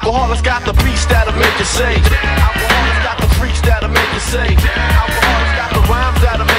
Alkaholiks got the beats that'll make you say. Alkaholiks got the freaks that'll make you say. Alkaholiks got the rhymes that'll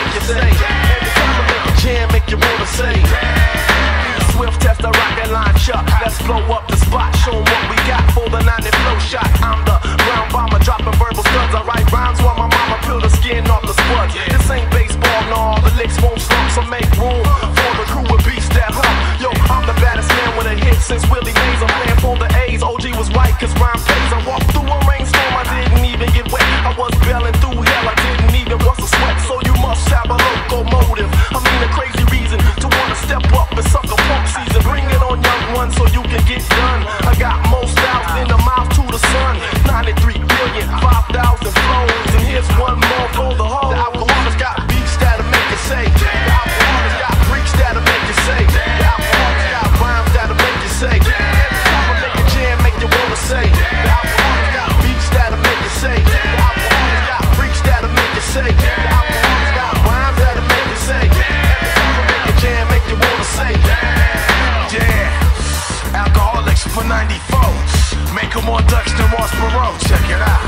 for 94. Make them more Dutch than Ross Perot. Check it out.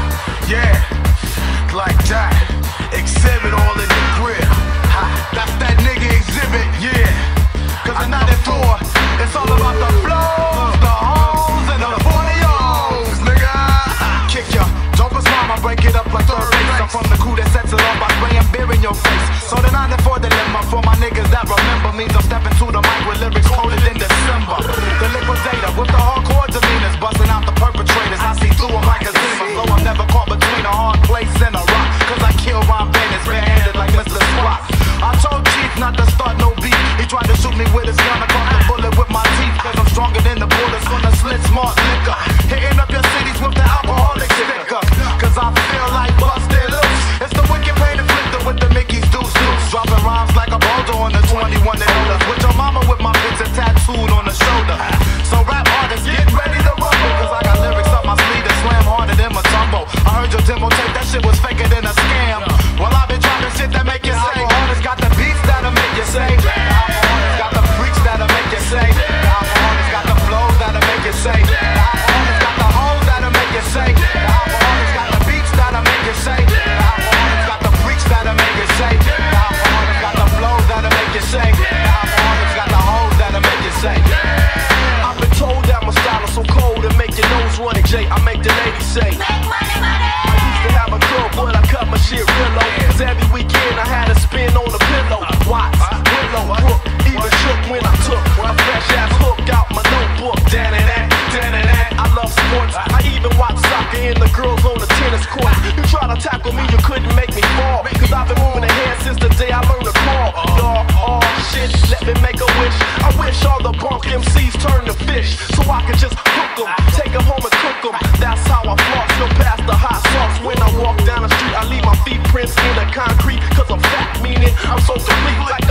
Yeah, like that. Xzibit all in the grill. Ha, that's that nigga Xzibit. Yeah, cause in 94, it's all about the flows, the hoes, and the 40s, nigga. Kick ya, dope as mama, break it up like third base. I'm from the crew that sets it off by spraying beer in your face. So the 94 dilemma for my niggas that remember means I'm stepping to start no beef. He tried to shoot me with his gun. I caught the bullet with my teeth. Cause I'm stronger than the bullets from the slit smart liquor. Hitting up your cities with the alcoholic sticker. Cause I feel like busted loose. It's the wicked pain inflicted with the Mickey's deuce deuce. Dropping rhymes like a boulder on the 21 and older. With your mama with my picture tattooed on the shoulder. So rap artists, get ready to rumble. Cause I got lyrics up my sleeve that slam harder than my tumble. I heard your demo tape, that shit was faker than a scam. Well, I've been dropping shit that make you tackle me, you couldn't make me fall. Cause I've been moving ahead since the day I learned to crawl. Y'all, oh shit, let me make a wish. I wish all the bunk MCs turn to fish. So I could just cook them, take them home and cook them. That's how I floss, no past the hot sauce. When I walk down the street, I leave my feet prints in the concrete. Cause I'm fat, meaning I'm so complete like